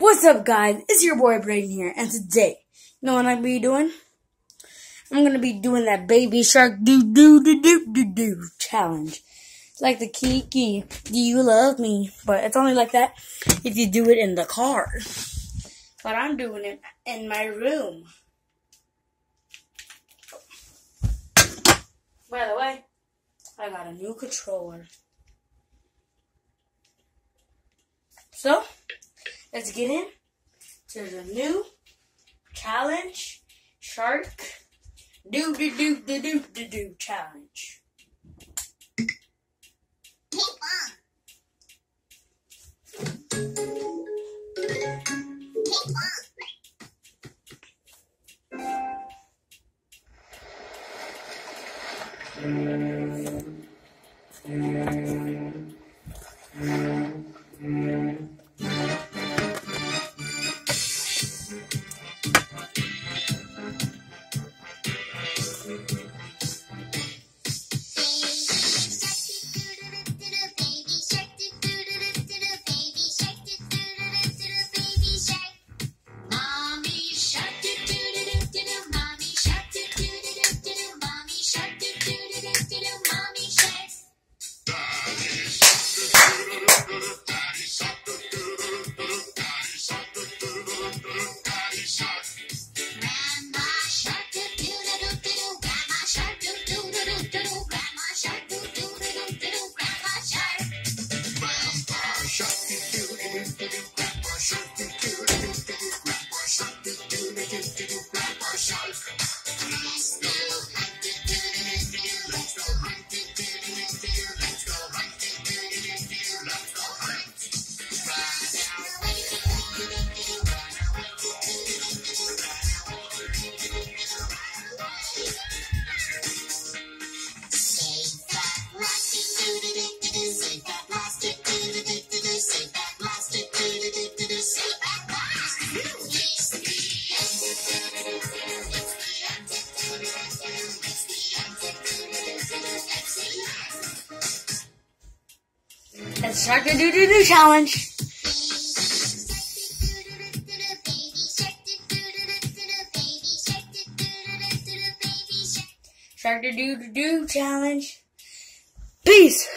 What's up, guys? It's your boy Brayden here, and today, you know what I'm gonna be doing? I'm gonna be doing that baby shark do do do do do do challenge. It's like the Kiki, do you love me? But it's only like that if you do it in the car. But I'm doing it in my room. By the way, I got a new controller. So, let's get in to the new challenge shark. Do do do do do do do challenge. Let's start the do do do challenge. Start the do do do challenge. Peace.